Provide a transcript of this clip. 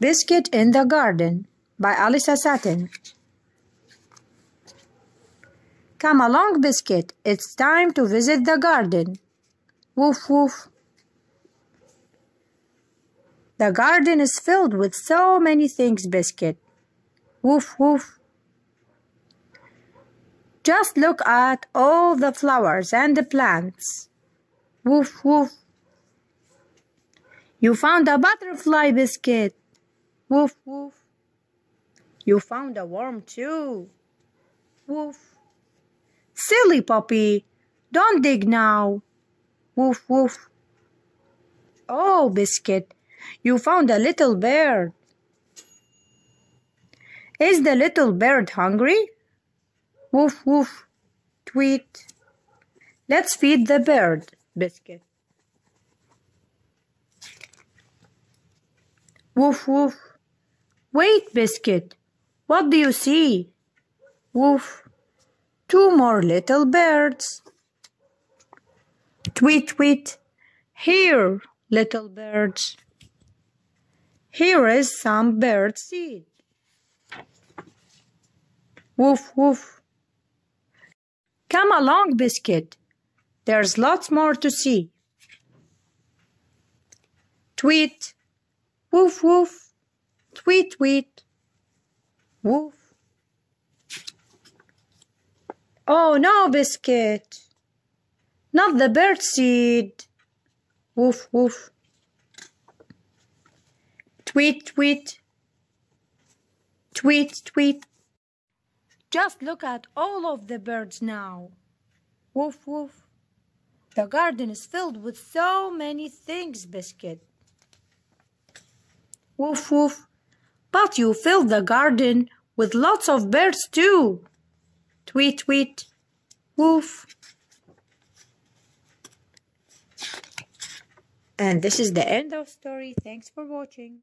Biscuit in the Garden by Alyssa Satin. Come along, Biscuit. It's time to visit the garden. Woof woof. The garden is filled with so many things, Biscuit. Woof woof. Just look at all the flowers and the plants. Woof woof. You found a butterfly biscuit. Woof woof. You found a worm too. Woof. Silly puppy, don't dig now. Woof woof. Oh, Biscuit, you found a little bird. Is the little bird hungry? Woof woof. Tweet. Let's feed the bird, Biscuit. Woof woof. Wait, Biscuit. What do you see? Woof. Two more little birds. Tweet tweet. Here, little birds. Here is some bird seed. Woof woof. Come along, Biscuit. There's lots more to see. Tweet. Woof woof, tweet tweet, woof. Oh no, Biscuit, not the bird seed. Woof woof. Tweet tweet, tweet tweet. Just look at all of the birds now. Woof woof. The garden is filled with so many things, Biscuit. Woof woof. But you filled the garden with lots of birds too. Tweet tweet. Woof. And this is the end of story. Thanks for watching.